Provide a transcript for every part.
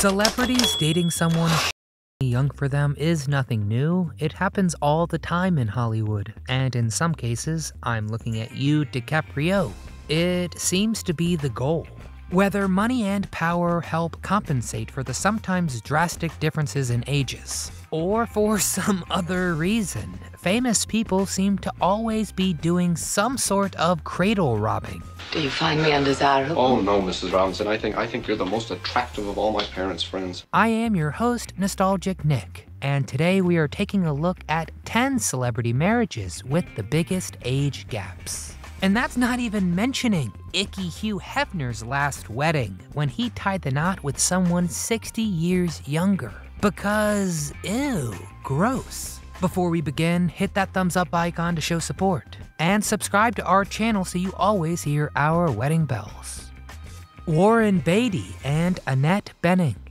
Celebrities dating someone young for them is nothing new. It happens all the time in Hollywood, and in some cases, I'm looking at you, DiCaprio. It seems to be the goal. Whether money and power help compensate for the sometimes drastic differences in ages, or for some other reason, famous people seem to always be doing some sort of cradle robbing. Do you find me undesirable? Oh no, Mrs. Robinson. I think I think you're the most attractive of all my parents' friends. I am your host, Nostalgic Nick, and today we are taking a look at 10 celebrity marriages with the biggest age gaps. And that's not even mentioning Icky Hugh Hefner's last wedding when he tied the knot with someone 60 years younger. Because, ew, gross. Before we begin, hit that thumbs up icon to show support, and subscribe to our channel so you always hear our wedding bells. Warren Beatty and Annette Bening.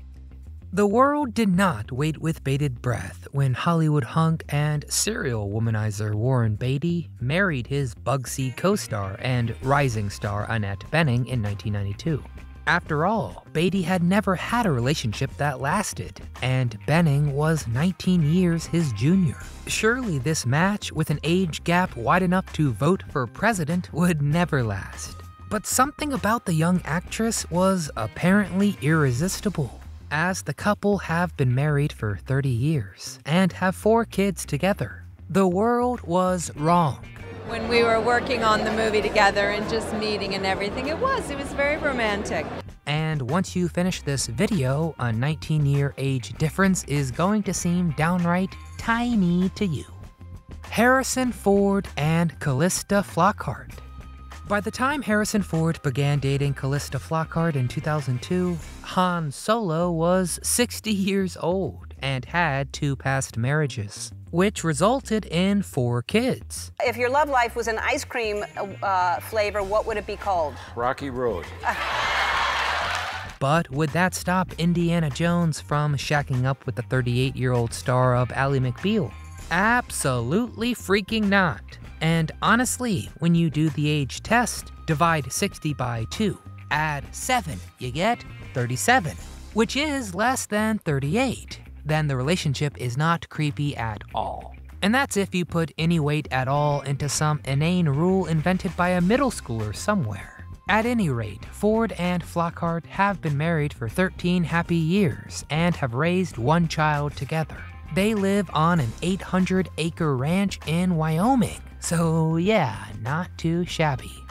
The world did not wait with bated breath when Hollywood hunk and serial womanizer Warren Beatty married his Bugsy co star and rising star Annette Bening in 1992. After all, Beatty had never had a relationship that lasted, and Bening was 19 years his junior. Surely this match, with an age gap wide enough to vote for president, would never last. But something about the young actress was apparently irresistible as the couple have been married for 30 years and have four kids together. The world was wrong. When we were working on the movie together and just meeting and everything, it was. It was very romantic. And once you finish this video, a 19 year age difference is going to seem downright tiny to you. Harrison Ford and Calista Flockhart. By the time Harrison Ford began dating Calista Flockhart in 2002, Han Solo was 60 years old and had two past marriages, which resulted in four kids. If your love life was an ice cream uh, flavor, what would it be called? Rocky Road. But would that stop Indiana Jones from shacking up with the 38 year old star of Ally McBeal? Absolutely freaking not. And honestly, when you do the age test, divide 60 by 2, add 7, you get 37, which is less than 38. Then the relationship is not creepy at all. And that's if you put any weight at all into some inane rule invented by a middle schooler somewhere. At any rate, Ford and Flockhart have been married for 13 happy years and have raised one child together. They live on an 800 acre ranch in Wyoming so, yeah, not too shabby.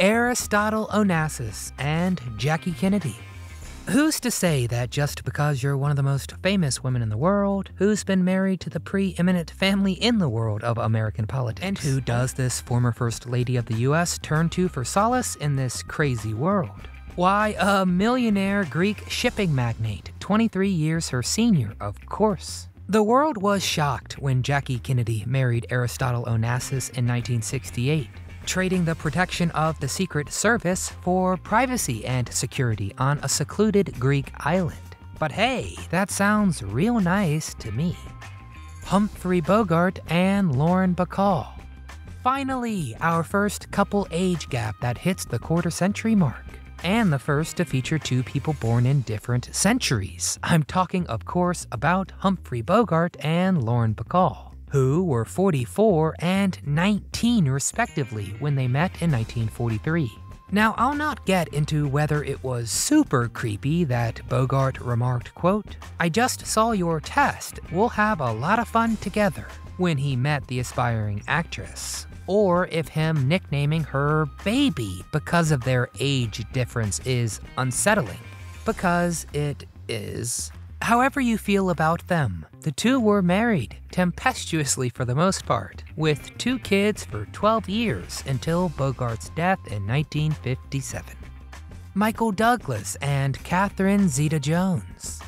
Aristotle Onassis and Jackie Kennedy. Who's to say that just because you're one of the most famous women in the world, who's been married to the preeminent family in the world of American politics, and who does this former First Lady of the US turn to for solace in this crazy world? Why, a millionaire Greek shipping magnate, 23 years her senior, of course. The world was shocked when Jackie Kennedy married Aristotle Onassis in 1968, trading the protection of the Secret Service for privacy and security on a secluded Greek island. But hey, that sounds real nice to me. Humphrey Bogart and Lauren Bacall. Finally, our first couple age gap that hits the quarter century mark and the first to feature two people born in different centuries. I'm talking, of course, about Humphrey Bogart and Lauren Bacall, who were 44 and 19 respectively when they met in 1943. Now, I'll not get into whether it was super creepy that Bogart remarked, quote, I just saw your test. We'll have a lot of fun together when he met the aspiring actress or if him nicknaming her baby because of their age difference is unsettling. Because it is. However, you feel about them, the two were married, tempestuously for the most part, with two kids for 12 years until Bogart's death in 1957. Michael Douglas and Catherine Zeta Jones.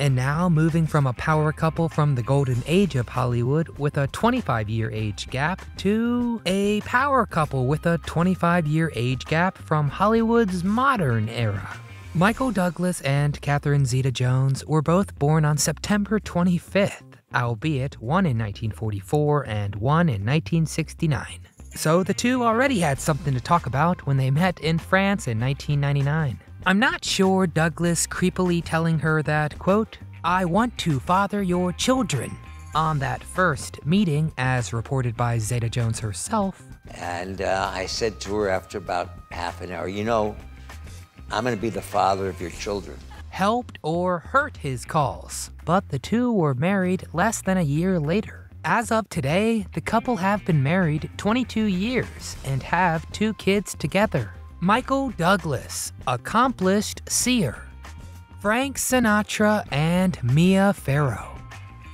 And now, moving from a power couple from the golden age of Hollywood with a 25 year age gap to a power couple with a 25 year age gap from Hollywood's modern era. Michael Douglas and Catherine Zeta Jones were both born on September 25th, albeit one in 1944 and one in 1969. So the two already had something to talk about when they met in France in 1999. I'm not sure Douglas creepily telling her that, quote, I want to father your children on that first meeting, as reported by Zeta Jones herself. And uh, I said to her after about half an hour, you know, I'm going to be the father of your children. Helped or hurt his calls, but the two were married less than a year later. As of today, the couple have been married 22 years and have two kids together. Michael Douglas, accomplished seer. Frank Sinatra and Mia Farrow.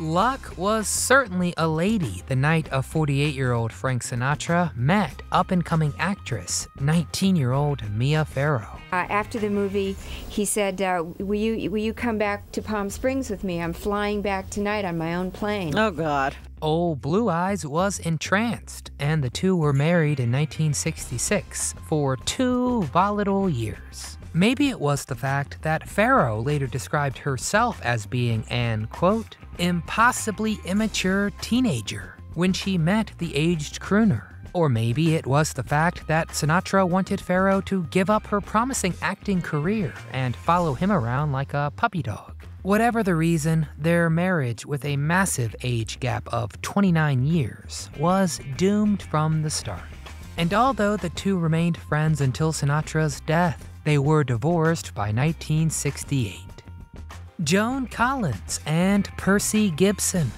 Luck was certainly a lady the night of 48 year old Frank Sinatra met up and coming actress, 19 year old Mia Farrow. Uh, after the movie, he said, uh, will, you, will you come back to Palm Springs with me? I'm flying back tonight on my own plane. Oh, God. Old Blue Eyes was entranced, and the two were married in 1966 for two volatile years. Maybe it was the fact that Farrow later described herself as being an, quote, impossibly immature teenager when she met the aged crooner. Or maybe it was the fact that Sinatra wanted Farrow to give up her promising acting career and follow him around like a puppy dog. Whatever the reason, their marriage with a massive age gap of 29 years was doomed from the start. And although the two remained friends until Sinatra's death, they were divorced by 1968. Joan Collins and Percy Gibson.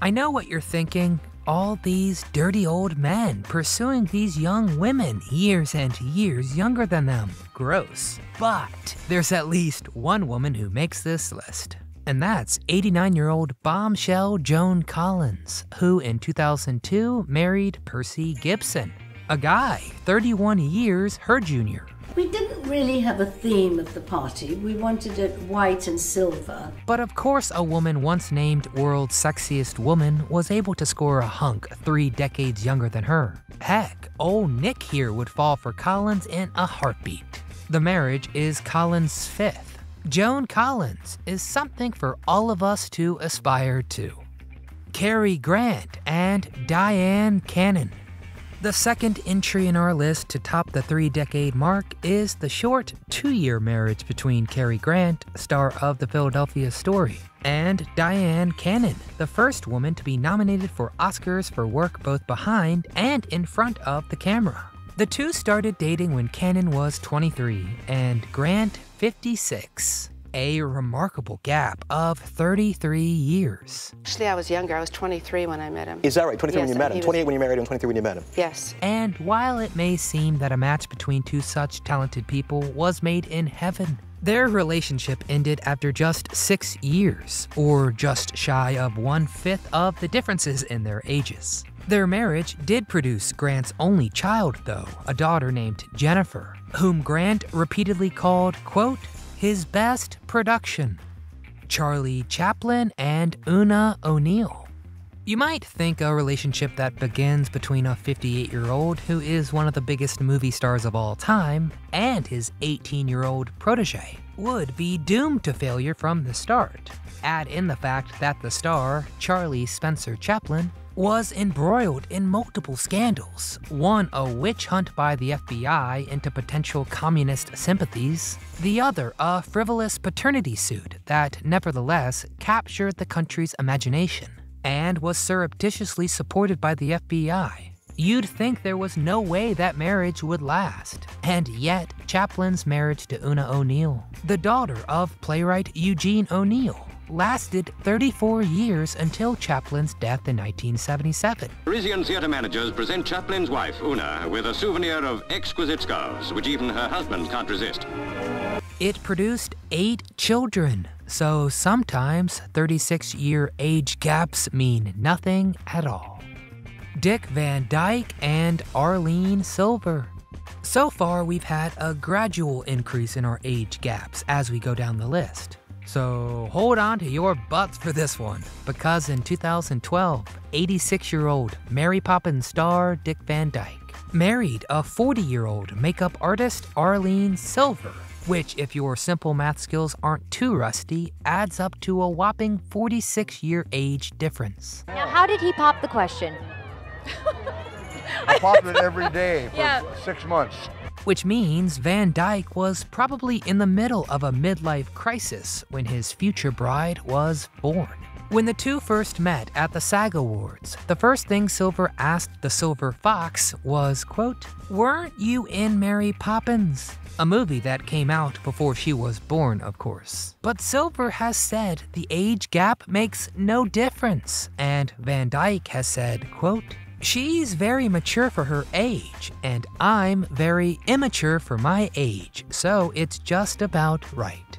I know what you're thinking. All these dirty old men pursuing these young women years and years younger than them. Gross. But there's at least one woman who makes this list. And that's 89 year old bombshell Joan Collins, who in 2002 married Percy Gibson, a guy 31 years her junior. We didn't really have a theme of the party. We wanted it white and silver. But of course, a woman once named World's Sexiest Woman was able to score a hunk three decades younger than her. Heck, old Nick here would fall for Collins in a heartbeat. The marriage is Collins' fifth. Joan Collins is something for all of us to aspire to. Cary Grant and Dyan Cannon. The second entry in our list to top the three decade mark is the short two year marriage between Cary Grant, star of The Philadelphia Story, and Dyan Cannon, the first woman to be nominated for Oscars for work both behind and in front of the camera. The two started dating when Cannon was 23 and Grant 56 a remarkable gap of 33 years. Actually, I was younger. I was 23 when I met him. Is that right? 23 yes, when you met him? 28 was... when you married him, 23 when you met him? Yes. And while it may seem that a match between two such talented people was made in heaven, their relationship ended after just six years, or just shy of one fifth of the differences in their ages. Their marriage did produce Grant's only child, though, a daughter named Jennifer, whom Grant repeatedly called, quote, his best production Charlie Chaplin and Oona O'Neill. You might think a relationship that begins between a 58 year old who is one of the biggest movie stars of all time and his 18 year old protege would be doomed to failure from the start. Add in the fact that the star, Charlie Spencer Chaplin, was embroiled in multiple scandals. One, a witch hunt by the FBI into potential communist sympathies. The other, a frivolous paternity suit that nevertheless captured the country's imagination and was surreptitiously supported by the FBI. You'd think there was no way that marriage would last. And yet, Chaplin's marriage to Oona O'Neill, the daughter of playwright Eugene O'Neill, lasted 34 years until Chaplin's death in 1977. Parisian theater managers present Chaplin's wife, Oona, with a souvenir of exquisite scarves, which even her husband can't resist. It produced eight children, so sometimes 36 year age gaps mean nothing at all. Dick Van Dyke and Arlene Silver. So far, we've had a gradual increase in our age gaps as we go down the list. So hold on to your butts for this one, because in 2012, 86 year old Mary Poppins star Dick Van Dyke married a 40 year old makeup artist Arlene Silver, which, if your simple math skills aren't too rusty, adds up to a whopping 46 year age difference. Now, how did he pop the question? I popped it every day for yeah. six months. Which means Van Dyke was probably in the middle of a midlife crisis when his future bride was born. When the two first met at the SAG Awards, the first thing Silver asked the Silver Fox was, quote, Weren't you in Mary Poppins? A movie that came out before she was born, of course. But Silver has said the age gap makes no difference, and Van Dyke has said, quote, She's very mature for her age, and I'm very immature for my age, so it's just about right.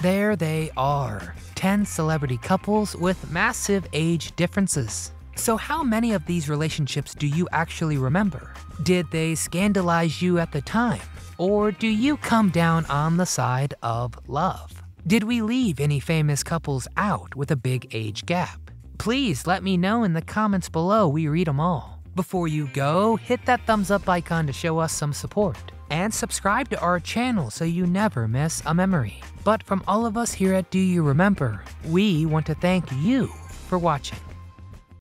There they are 10 celebrity couples with massive age differences. So, how many of these relationships do you actually remember? Did they scandalize you at the time? Or do you come down on the side of love? Did we leave any famous couples out with a big age gap? Please let me know in the comments below, we read them all. Before you go, hit that thumbs up icon to show us some support and subscribe to our channel so you never miss a memory. But from all of us here at Do You Remember, we want to thank you for watching.